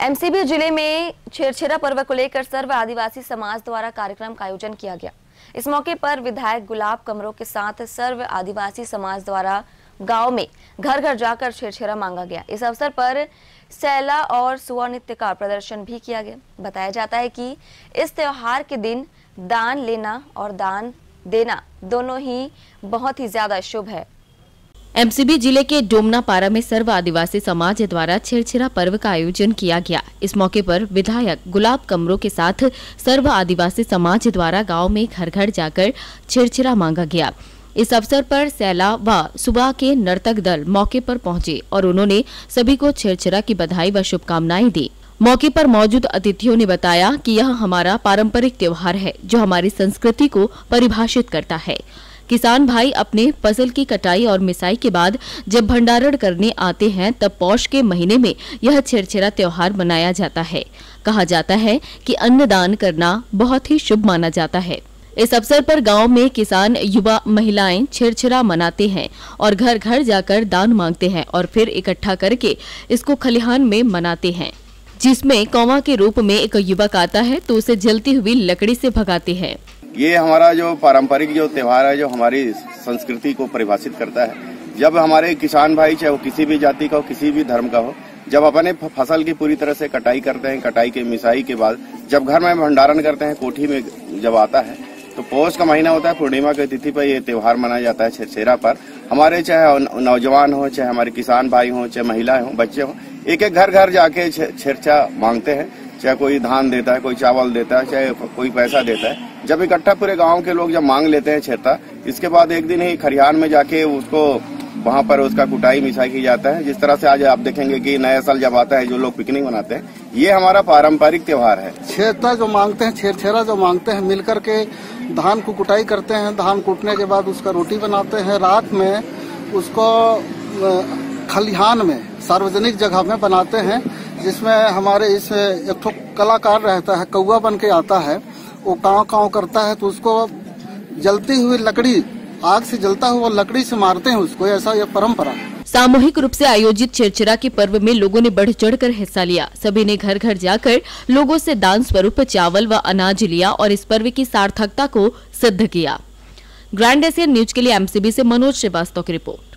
MCB ज़िले में छेरछेरा पर्व को लेकर सर्व आदिवासी समाज द्वारा कार्यक्रम का आयोजन किया गया। इस मौके पर विधायक गुलाब कमरों के साथ सर्व आदिवासी समाज द्वारा गाँव में घर घर जाकर छेरछेरा मांगा गया। इस अवसर पर सैला और सुआ नृत्य का प्रदर्शन भी किया गया। बताया जाता है कि इस त्योहार के दिन दान लेना और दान देना दोनों ही बहुत ही ज़्यादा शुभ है। एमसीबी ज़िले के डोमनापारा में सर्व आदिवासी समाज द्वारा छेरछेरा पर्व का आयोजन किया गया। इस मौके पर विधायक गुलाब कमरों के साथ सर्व आदिवासी समाज द्वारा गाँव में घर घर जाकर छेरछेरा मांगा गया। इस अवसर पर सैला व सुबह के नर्तक दल मौके पर पहुँचे और उन्होंने सभी को छेरछेरा की बधाई व शुभकामनाएँ दी। मौके पर मौजूद अतिथियों ने बताया कि यह हमारा पारंपरिक त्योहार है, जो हमारी संस्कृति को परिभाषित करता है। किसान भाई अपने फ़सल की कटाई और मिसाई के बाद जब भंडारण करने आते हैं, तब पौष के महीने में यह छेरछेरा त्योहार मनाया जाता है। कहा जाता है कि अन्नदान करना बहुत ही शुभ माना जाता है। इस अवसर पर गाँव में किसान, युवा, महिलाएँ छेरछेरा मनाते हैं और घर घर जाकर दान मांगते हैं और फिर इकट्ठा करके इसको खलिहान में मनाते हैं। जिसमें कौवा के रूप में एक युवक आता है तो उसे जलती हुई लकड़ी से भगाते हैं। ये हमारा जो पारंपरिक जो त्योहार है, जो हमारी संस्कृति को परिभाषित करता है। जब हमारे किसान भाई, चाहे वो किसी भी जाति का हो, किसी भी धर्म का हो, जब अपने फ़सल की पूरी तरह से कटाई करते हैं, कटाई के मिसाई के बाद, जब घर में भंडारण करते हैं, कोठी में जब आता है तो पौष का महीना होता है, पूर्णिमा की तिथि पर यह त्यौहार मनाया जाता है छेरा पर। हमारे चाहे नौजवान हो, चाहे हमारे किसान भाई हो, चाहे महिलाएँ हो, बच्चे हो एक एक घर घर जाके छेरछा मांगते हैं। चाहे कोई धान देता है, कोई चावल देता है, चाहे कोई पैसा देता है। जब इकट्ठा पूरे गाँव के लोग जब मांग लेते हैं छेरता, इसके बाद एक दिन ही खरिहान में जाके उसको, वहाँ पर उसका कुटाई मिसाई की जाता है। जिस तरह से आज आप देखेंगे कि नया साल जब आता है, जो लोग पिकनिक मनाते हैं, ये हमारा पारंपरिक त्योहार है। छेरता जो मांगते हैं, छेरछेरा जो मांगते हैं, मिलकर के धान को कुटाई करते हैं। धान कूटने के बाद उसका रोटी बनाते हैं। रात में उसको खलिहान में, सार्वजनिक जगह में बनाते हैं, जिसमें हमारे इस एक कलाकार रहता है कौआ बन के आता है, वो काव काव करता है तो उसको जलती हुई लकड़ी, आग से जलता हुआ लकड़ी से मारते हैं उसको, ऐसा यह परंपरा सामूहिक रूप से आयोजित चिरचिरा के पर्व में लोगों ने बढ़ चढ़कर हिस्सा लिया। सभी ने घर घर जाकर लोगों से दान स्वरूप चावल व अनाज लिया और इस पर्व की सार्थकता को सिद्ध किया। ग्रैंड एशियन न्यूज़ के लिए एमसीबी से मनोज श्रीवास्तव की रिपोर्ट।